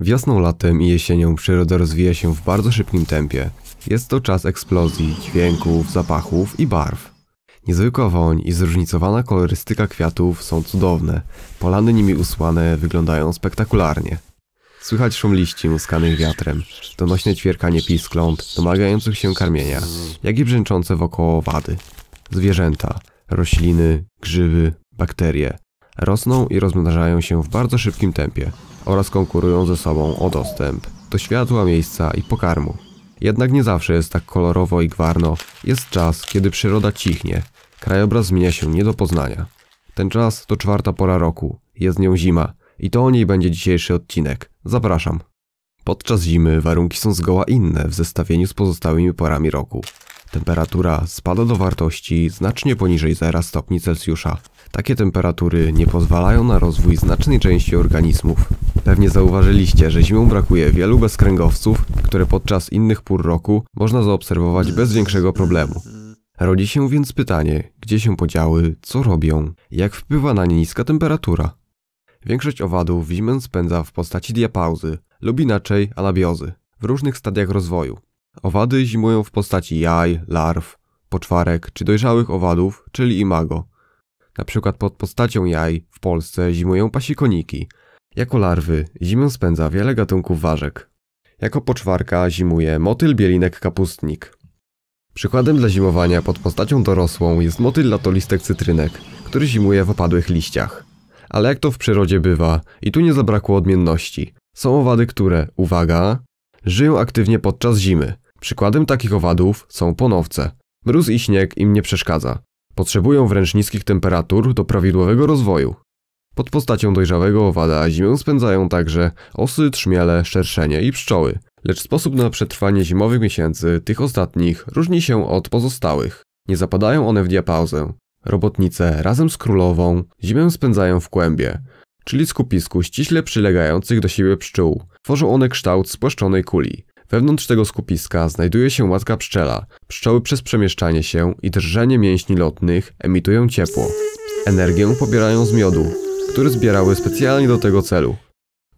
Wiosną, latem i jesienią przyroda rozwija się w bardzo szybkim tempie. Jest to czas eksplozji, dźwięków, zapachów i barw. Niezwykła woń i zróżnicowana kolorystyka kwiatów są cudowne. Polany nimi usłane wyglądają spektakularnie. Słychać szum liści muskanych wiatrem, donośne ćwierkanie piskląt, domagających się karmienia, jak i brzęczące wokoło wady. Zwierzęta, rośliny, grzyby, bakterie rosną i rozmnażają się w bardzo szybkim tempie oraz konkurują ze sobą o dostęp do światła, miejsca i pokarmu. Jednak nie zawsze jest tak kolorowo i gwarno. Jest czas, kiedy przyroda cichnie, krajobraz zmienia się nie do poznania. Ten czas to czwarta pora roku, jest nią zima i to o niej będzie dzisiejszy odcinek. Zapraszam. Podczas zimy warunki są zgoła inne w zestawieniu z pozostałymi porami roku. Temperatura spada do wartości znacznie poniżej 0 stopni Celsjusza. Takie temperatury nie pozwalają na rozwój znacznej części organizmów. Pewnie zauważyliście, że zimą brakuje wielu bezkręgowców, które podczas innych pór roku można zaobserwować bez większego problemu. Rodzi się więc pytanie, gdzie się podziały, co robią, jak wpływa na nie niska temperatura. Większość owadów zimę spędza w postaci diapauzy lub inaczej anabiozy, w różnych stadiach rozwoju. Owady zimują w postaci jaj, larw, poczwarek czy dojrzałych owadów, czyli imago. Na przykład pod postacią jaj w Polsce zimują pasikoniki. Jako larwy zimę spędza wiele gatunków ważek. Jako poczwarka zimuje motyl bielinek kapustnik. Przykładem dla zimowania pod postacią dorosłą jest motyl latolistek cytrynek, który zimuje w opadłych liściach. Ale jak to w przyrodzie bywa, i tu nie zabrakło odmienności. Są owady, które, uwaga, żyją aktywnie podczas zimy. Przykładem takich owadów są ponowce. Mróz i śnieg im nie przeszkadza. Potrzebują wręcz niskich temperatur do prawidłowego rozwoju. Pod postacią dojrzałego owada zimę spędzają także osy, trzmiele, szerszenie i pszczoły, lecz sposób na przetrwanie zimowych miesięcy tych ostatnich różni się od pozostałych. Nie zapadają one w diapauzę. Robotnice razem z królową zimę spędzają w kłębie, czyli skupisku ściśle przylegających do siebie pszczół. Tworzą one kształt spłaszczonej kuli. Wewnątrz tego skupiska znajduje się matka pszczela. Pszczoły przez przemieszczanie się i drżenie mięśni lotnych emitują ciepło. Energię pobierają z miodu, który zbierały specjalnie do tego celu.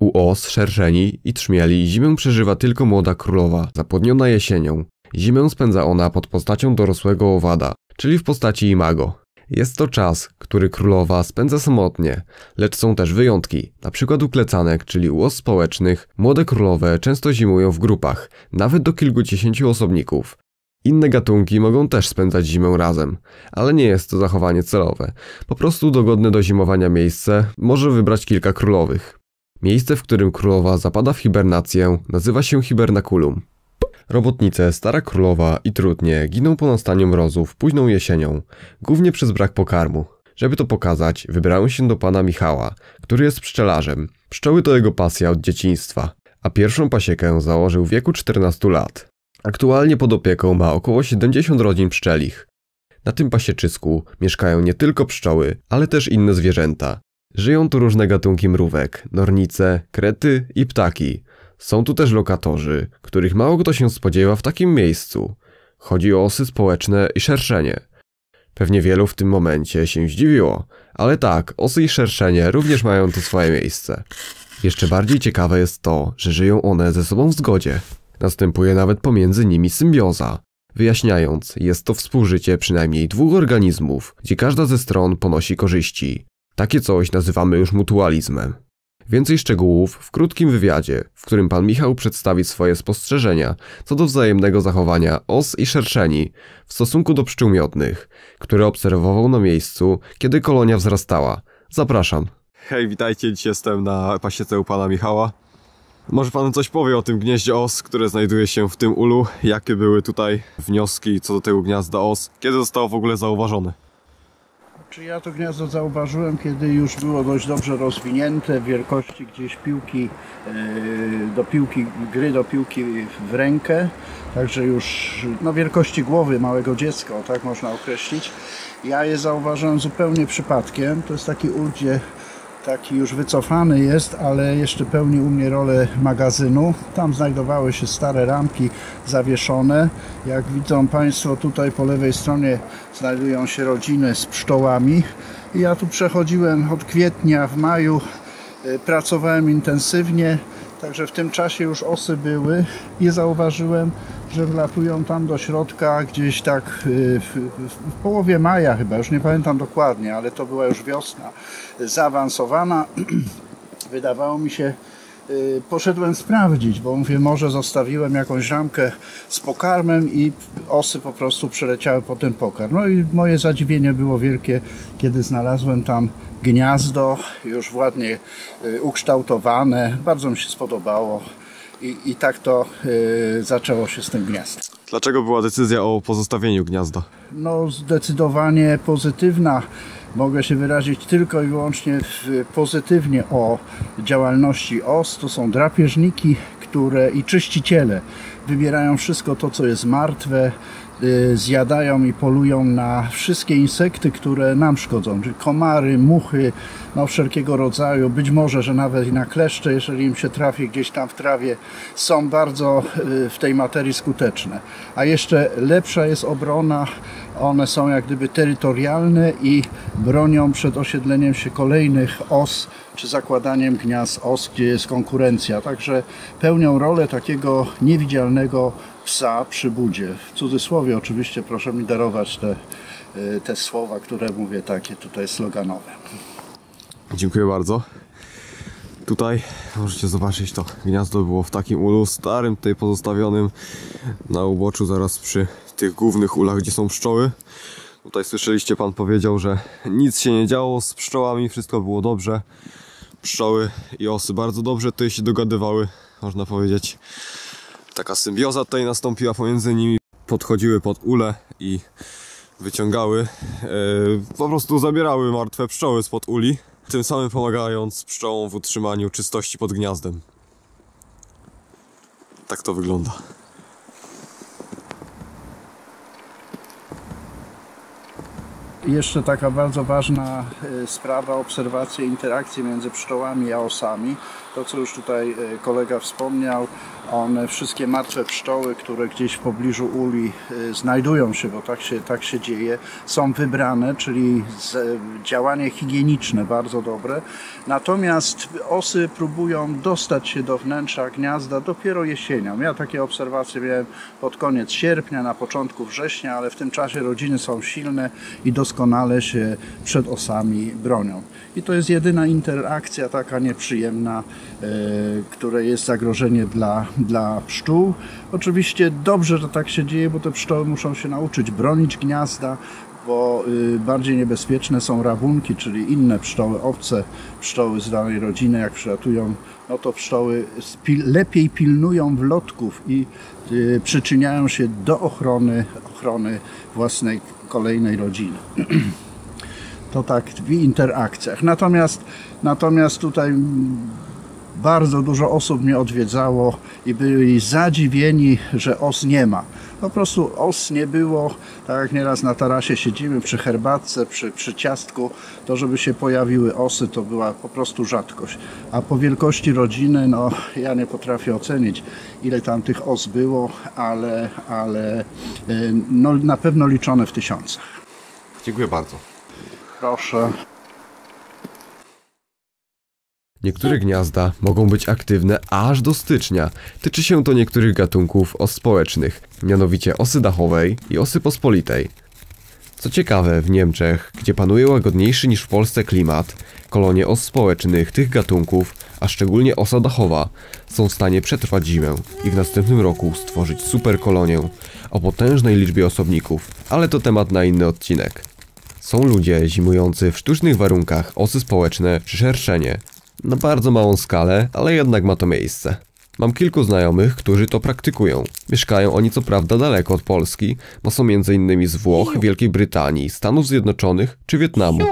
U os, szerszeni i trzmieli zimę przeżywa tylko młoda królowa, zapłodniona jesienią. Zimę spędza ona pod postacią dorosłego owada, czyli w postaci imago. Jest to czas, który królowa spędza samotnie, lecz są też wyjątki. Przykład u klecanek, czyli u os społecznych, młode królowe często zimują w grupach, nawet do kilkudziesięciu osobników. Inne gatunki mogą też spędzać zimę razem, ale nie jest to zachowanie celowe. Po prostu dogodne do zimowania miejsce może wybrać kilka królowych. Miejsce, w którym królowa zapada w hibernację, nazywa się hibernaculum. Robotnice, stara królowa i trudnie giną po nastaniu mrozów późną jesienią, głównie przez brak pokarmu. Żeby to pokazać, wybrałem się do pana Michała, który jest pszczelarzem. Pszczoły to jego pasja od dzieciństwa, a pierwszą pasiekę założył w wieku 14 lat. Aktualnie pod opieką ma około 70 rodzin pszczelich. Na tym pasieczysku mieszkają nie tylko pszczoły, ale też inne zwierzęta. Żyją tu różne gatunki mrówek, nornice, krety i ptaki. Są tu też lokatorzy, których mało kto się spodziewa w takim miejscu. Chodzi o osy społeczne i szerszenie. Pewnie wielu w tym momencie się zdziwiło, ale tak, osy i szerszenie również mają tu swoje miejsce. Jeszcze bardziej ciekawe jest to, że żyją one ze sobą w zgodzie. Następuje nawet pomiędzy nimi symbioza. Wyjaśniając, jest to współżycie przynajmniej dwóch organizmów, gdzie każda ze stron ponosi korzyści. Takie coś nazywamy już mutualizmem. Więcej szczegółów w krótkim wywiadzie, w którym pan Michał przedstawi swoje spostrzeżenia co do wzajemnego zachowania os i szerszeni w stosunku do pszczół miodnych, które obserwował na miejscu, kiedy kolonia wzrastała. Zapraszam. Hej, witajcie, dziś jestem na pasiece u pana Michała. Może pan coś powie o tym gnieździe os, które znajduje się w tym ulu? Jakie były tutaj wnioski co do tego gniazda os? Kiedy zostało w ogóle zauważone? Czy ja to gniazdo zauważyłem, kiedy już było dość dobrze rozwinięte w wielkości gdzieś piłki e, do piłki, gry do piłki w rękę, także już no, wielkości głowy małego dziecka, tak można określić. Ja je zauważyłem zupełnie przypadkiem. To jest taki ul, gdzie taki już wycofany jest, ale jeszcze pełni u mnie rolę magazynu. Tam znajdowały się stare ramki zawieszone. Jak widzą Państwo, tutaj po lewej stronie znajdują się rodziny z pszczołami. Ja tu przechodziłem od kwietnia w maju, e, pracowałem intensywnie. Także w tym czasie już osy były i zauważyłem, że wlatują tam do środka gdzieś tak y, w, w, połowie maja chyba, już nie pamiętam dokładnie, ale to była już wiosna zaawansowana. Wydawało mi się, y, poszedłem sprawdzić, bo mówię, może zostawiłem jakąś ramkę z pokarmem i osy po prostu przeleciały po ten pokarm. No i moje zadziwienie było wielkie, kiedy znalazłem tam gniazdo już ładnie y, ukształtowane. Bardzo mi się spodobało i, i tak to y, zaczęło się z tym gniazdem. Dlaczego była decyzja o pozostawieniu gniazda? No zdecydowanie pozytywna. Mogę się wyrazić tylko i wyłącznie pozytywnie o działalności OS. To są drapieżniki, które i czyściciele wybierają wszystko to, co jest martwe, y, zjadają i polują na wszystkie insekty, które nam szkodzą, czyli komary, muchy, no wszelkiego rodzaju, być może, że nawet i na kleszcze, jeżeli im się trafi gdzieś tam w trawie, są bardzo y, w tej materii skuteczne. A jeszcze lepsza jest obrona, one są jak gdyby terytorialne i bronią przed osiedleniem się kolejnych os, czy zakładaniem gniazd os, gdzie jest konkurencja. Także pełnią rolę takiego niewidzialnego psa przy budzie. W cudzysłowie oczywiście proszę mi darować te, y, te słowa, które mówię takie tutaj sloganowe. Dziękuję bardzo. Tutaj możecie zobaczyć to gniazdo było w takim ulu starym, tutaj pozostawionym na uboczu zaraz przy tych głównych ulach, gdzie są pszczoły. Tutaj słyszeliście, pan powiedział, że nic się nie działo z pszczołami, wszystko było dobrze. Pszczoły i osy bardzo dobrze tutaj się dogadywały, można powiedzieć. Taka symbioza tutaj nastąpiła pomiędzy nimi. Podchodziły pod ule i wyciągały, e, po prostu zabierały martwe pszczoły spod uli, tym samym pomagając pszczołom w utrzymaniu czystości pod gniazdem. Tak to wygląda. Jeszcze taka bardzo ważna e, sprawa, obserwacja interakcji między pszczołami a osami. To, co już tutaj e, kolega wspomniał, one wszystkie martwe pszczoły, które gdzieś w pobliżu uli e, znajdują się, bo tak się, tak się dzieje, są wybrane, czyli działanie higieniczne bardzo dobre. Natomiast osy próbują dostać się do wnętrza gniazda dopiero jesienią. Ja takie obserwacje miałem pod koniec sierpnia, na początku września, ale w tym czasie rodziny są silne i doskonale się przed osami bronią. I to jest jedyna interakcja taka nieprzyjemna, e, które jest zagrożenie dla, dla pszczół. Oczywiście dobrze, że tak się dzieje, bo te pszczoły muszą się nauczyć bronić gniazda, bo y, bardziej niebezpieczne są rabunki, czyli inne pszczoły, owce, pszczoły z danej rodziny, jak przylatują, no to pszczoły lepiej pilnują wlotków i y, przyczyniają się do ochrony, ochrony własnej kolejnej rodziny. To tak w interakcjach. Natomiast, natomiast tutaj bardzo dużo osób mnie odwiedzało i byli zadziwieni, że os nie ma. Po prostu os nie było, tak jak nieraz na tarasie siedzimy przy herbatce, przy, przy ciastku, to żeby się pojawiły osy, to była po prostu rzadkość. A po wielkości rodziny, no ja nie potrafię ocenić, ile tam tych os było, ale, ale y, no, na pewno liczone w tysiącach. Dziękuję bardzo. Proszę. Niektóre gniazda mogą być aktywne aż do stycznia. Tyczy się to niektórych gatunków os społecznych, mianowicie osy dachowej i osy pospolitej. Co ciekawe, w Niemczech, gdzie panuje łagodniejszy niż w Polsce klimat, kolonie os społecznych tych gatunków, a szczególnie osa dachowa, są w stanie przetrwać zimę i w następnym roku stworzyć super kolonię o potężnej liczbie osobników, ale to temat na inny odcinek. Są ludzie zimujący w sztucznych warunkach osy społeczne czy szerszenie. Na bardzo małą skalę, ale jednak ma to miejsce. Mam kilku znajomych, którzy to praktykują. Mieszkają oni co prawda daleko od Polski, bo są m.in. z Włoch, Wielkiej Brytanii, Stanów Zjednoczonych czy Wietnamu.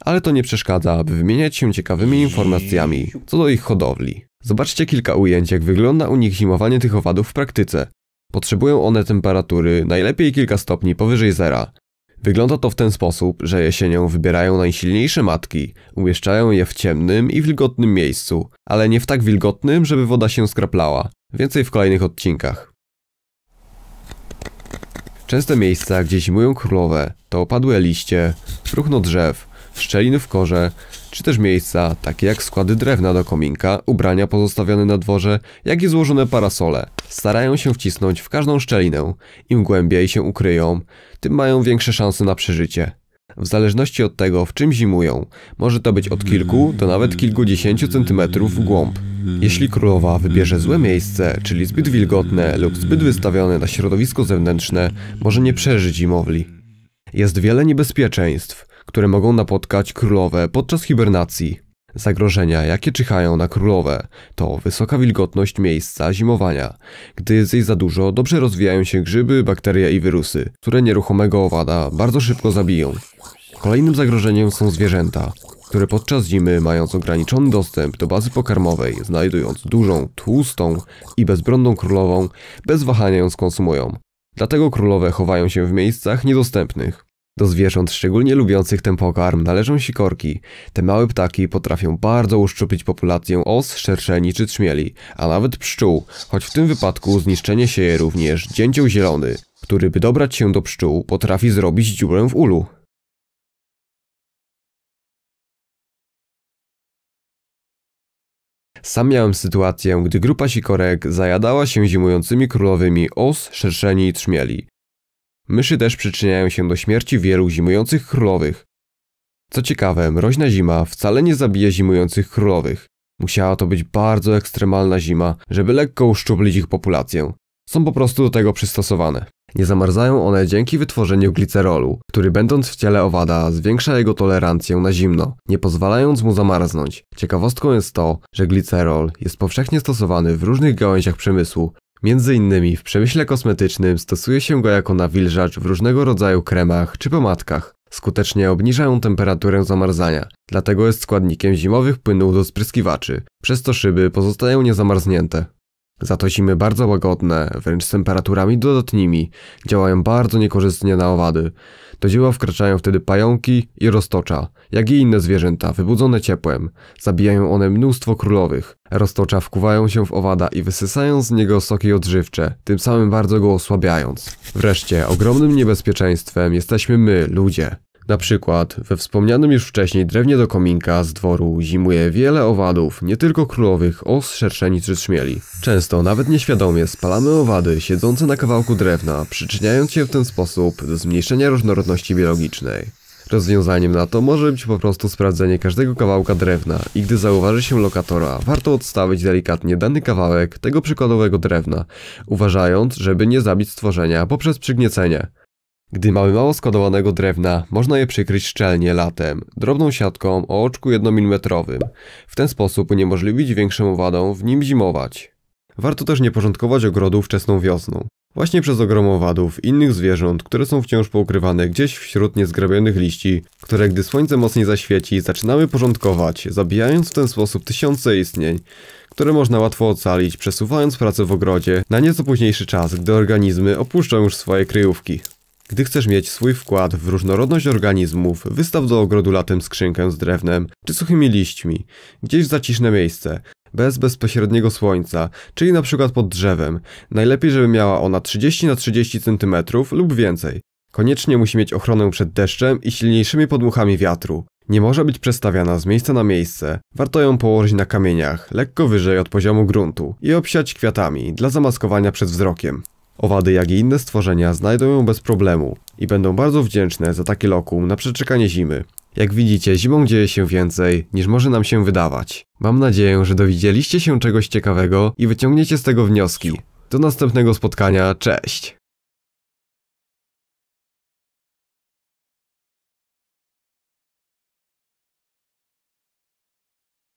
Ale to nie przeszkadza, aby wymieniać się ciekawymi informacjami co do ich hodowli. Zobaczcie kilka ujęć, jak wygląda u nich zimowanie tych owadów w praktyce. Potrzebują one temperatury najlepiej kilka stopni powyżej zera. Wygląda to w ten sposób, że jesienią wybierają najsilniejsze matki, umieszczają je w ciemnym i wilgotnym miejscu, ale nie w tak wilgotnym, żeby woda się skraplała. Więcej w kolejnych odcinkach. Częste miejsca, gdzie zimują królowe, to opadłe liście, próchno drzew, szczeliny w korze, czy też miejsca takie jak składy drewna do kominka, ubrania pozostawione na dworze, jak i złożone parasole. Starają się wcisnąć w każdą szczelinę. Im głębiej się ukryją, tym mają większe szanse na przeżycie. W zależności od tego, w czym zimują, może to być od kilku do nawet kilkudziesięciu centymetrów w głąb. Jeśli królowa wybierze złe miejsce, czyli zbyt wilgotne lub zbyt wystawione na środowisko zewnętrzne, może nie przeżyć zimowli. Jest wiele niebezpieczeństw, które mogą napotkać królowe podczas hibernacji. Zagrożenia, jakie czyhają na królowe, to wysoka wilgotność miejsca zimowania. Gdy jest jej za dużo, dobrze rozwijają się grzyby, bakterie i wirusy, które nieruchomego owada bardzo szybko zabiją. Kolejnym zagrożeniem są zwierzęta, które podczas zimy, mając ograniczony dostęp do bazy pokarmowej, znajdując dużą, tłustą i bezbronną królową, bez wahania ją skonsumują. Dlatego królowe chowają się w miejscach niedostępnych. Do zwierząt szczególnie lubiących ten pokarm należą sikorki. Te małe ptaki potrafią bardzo uszczuplić populację os, szerszeni czy trzmieli, a nawet pszczół, choć w tym wypadku zniszczenie sieje również dzięcioł zielony, który by dobrać się do pszczół potrafi zrobić dziurę w ulu. Sam miałem sytuację, gdy grupa sikorek zajadała się zimującymi królowymi os, szerszeni i trzmieli. Myszy też przyczyniają się do śmierci wielu zimujących królowych. Co ciekawe, mroźna zima wcale nie zabija zimujących królowych. Musiała to być bardzo ekstremalna zima, żeby lekko uszczuplić ich populację. Są po prostu do tego przystosowane. Nie zamarzają one dzięki wytworzeniu glicerolu, który będąc w ciele owada zwiększa jego tolerancję na zimno, nie pozwalając mu zamarznąć. Ciekawostką jest to, że glicerol jest powszechnie stosowany w różnych gałęziach przemysłu, Między innymi w przemyśle kosmetycznym stosuje się go jako nawilżacz w różnego rodzaju kremach czy pomadkach. Skutecznie obniżają temperaturę zamarzania, dlatego jest składnikiem zimowych płynów do spryskiwaczy, przez to szyby pozostają niezamarznięte. Za to zimy bardzo łagodne, wręcz z temperaturami dodatnimi, działają bardzo niekorzystnie na owady. Do dzieła wkraczają wtedy pająki i roztocza, jak i inne zwierzęta wybudzone ciepłem. Zabijają one mnóstwo królowych. Roztocza wkuwają się w owada i wysysają z niego soki odżywcze, tym samym bardzo go osłabiając. Wreszcie, ogromnym niebezpieczeństwem jesteśmy my, ludzie. Na przykład we wspomnianym już wcześniej drewnie do kominka z dworu zimuje wiele owadów, nie tylko królowych, os, szerszeni czy trzmieli. Często, nawet nieświadomie, spalamy owady siedzące na kawałku drewna, przyczyniając się w ten sposób do zmniejszenia różnorodności biologicznej. Rozwiązaniem na to może być po prostu sprawdzenie każdego kawałka drewna i gdy zauważy się lokatora, warto odstawić delikatnie dany kawałek tego przykładowego drewna, uważając, żeby nie zabić stworzenia poprzez przygniecenie. Gdy mamy mało składowanego drewna, można je przykryć szczelnie latem, drobną siatką o oczku 1 mm. W ten sposób uniemożliwić większym owadom w nim zimować. Warto też nie porządkować ogrodu wczesną wiosną. Właśnie przez ogrom owadów i innych zwierząt, które są wciąż poukrywane gdzieś wśród niezgrabionych liści, które gdy słońce mocniej zaświeci, zaczynamy porządkować, zabijając w ten sposób tysiące istnień, które można łatwo ocalić, przesuwając pracę w ogrodzie na nieco późniejszy czas, gdy organizmy opuszczą już swoje kryjówki. Gdy chcesz mieć swój wkład w różnorodność organizmów, wystaw do ogrodu latem skrzynkę z drewnem czy suchymi liśćmi, gdzieś w zaciszne miejsce, bez bezpośredniego słońca, czyli na przykład pod drzewem. Najlepiej, żeby miała ona 30 na 30 cm lub więcej. Koniecznie musi mieć ochronę przed deszczem i silniejszymi podmuchami wiatru. Nie może być przestawiana z miejsca na miejsce. Warto ją położyć na kamieniach, lekko wyżej od poziomu gruntu i obsiać kwiatami dla zamaskowania przed wzrokiem. Owady, jak i inne stworzenia znajdą ją bez problemu i będą bardzo wdzięczne za takie lokum na przeczekanie zimy. Jak widzicie, zimą dzieje się więcej, niż może nam się wydawać. Mam nadzieję, że dowiedzieliście się czegoś ciekawego i wyciągniecie z tego wnioski. Do następnego spotkania, cześć!